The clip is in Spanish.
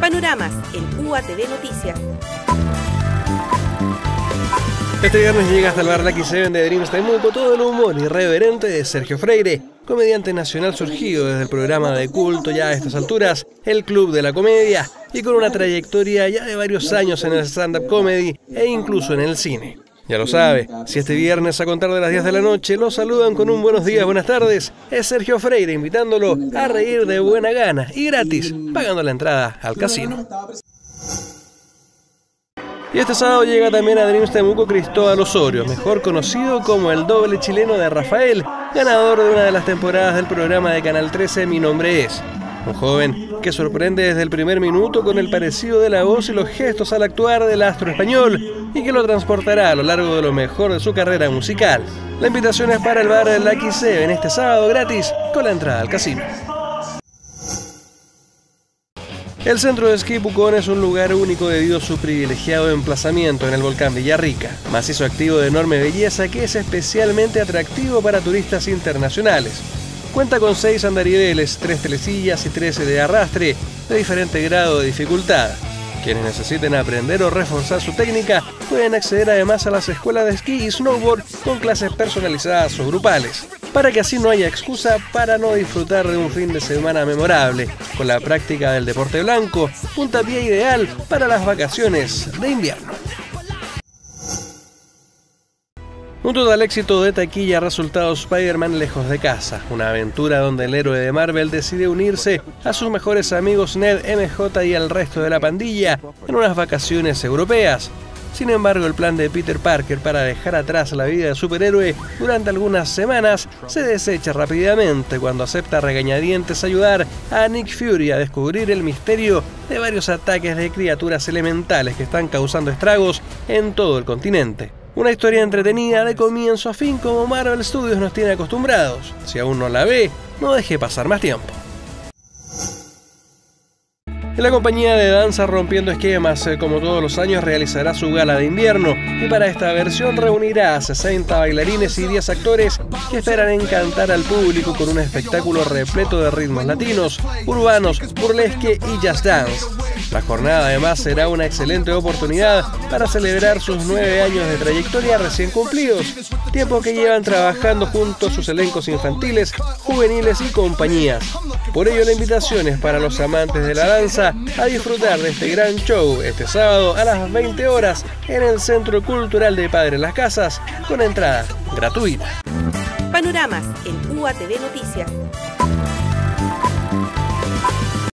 Panoramas en UATV Noticias. Este viernes llega hasta el bar Lucky Seven de Dreams Temuco todo el humor irreverente de Sergio Freire, comediante nacional surgido desde el programa de culto ya a estas alturas, el Club de la Comedia, y con una trayectoria ya de varios años en el stand-up comedy e incluso en el cine. Ya lo sabe, si este viernes a contar de las 10 de la noche lo saludan con un buenos días, buenas tardes, es Sergio Freire invitándolo a reír de buena gana y gratis, pagando la entrada al casino. Y este sábado llega también a Dreams Temuco Cristóbal Osorio, mejor conocido como el doble chileno de Rafael, ganador de una de las temporadas del programa de Canal 13 Mi Nombre Es. Un joven que sorprende desde el primer minuto con el parecido de la voz y los gestos al actuar del astro español y que lo transportará a lo largo de lo mejor de su carrera musical. La invitación es para el bar Lucky en este sábado gratis con la entrada al casino. El centro de esquí Pucón es un lugar único debido a su privilegiado emplazamiento en el volcán Villarrica, macizo activo de enorme belleza que es especialmente atractivo para turistas internacionales. Cuenta con seis andariveles, tres telesillas y 13 de arrastre de diferente grado de dificultad. Quienes necesiten aprender o reforzar su técnica pueden acceder además a las escuelas de esquí y snowboard con clases personalizadas o grupales para que así no haya excusa para no disfrutar de un fin de semana memorable, con la práctica del deporte blanco, puntapié ideal para las vacaciones de invierno. Un total éxito de taquilla ha resultado Spider-Man lejos de casa, una aventura donde el héroe de Marvel decide unirse a sus mejores amigos Ned, MJ y al resto de la pandilla en unas vacaciones europeas, sin embargo, el plan de Peter Parker para dejar atrás la vida de superhéroe durante algunas semanas se desecha rápidamente cuando acepta regañadientes ayudar a Nick Fury a descubrir el misterio de varios ataques de criaturas elementales que están causando estragos en todo el continente. Una historia entretenida de comienzo a fin como Marvel Studios nos tiene acostumbrados. Si aún no la ve, no deje pasar más tiempo. La compañía de danza Rompiendo Esquemas, eh, como todos los años, realizará su gala de invierno y para esta versión reunirá a 60 bailarines y 10 actores que esperan encantar al público con un espectáculo repleto de ritmos latinos, urbanos, burlesque y jazz dance. La jornada además será una excelente oportunidad para celebrar sus nueve años de trayectoria recién cumplidos, tiempo que llevan trabajando juntos sus elencos infantiles, juveniles y compañías. Por ello la invitación es para los amantes de la danza a disfrutar de este gran show este sábado a las 20 horas en el Centro Cultural de Padre Las Casas con entrada gratuita. Panoramas en UATV Noticias.